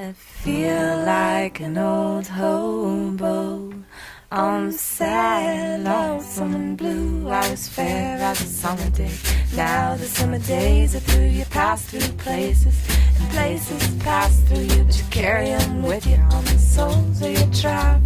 I feel like an old hobo I'm sad lonesome and blue. I was fair as a summer day. Now the summer days are through. You pass through places, and places pass through you. But you carry them with you on the soles of your travels.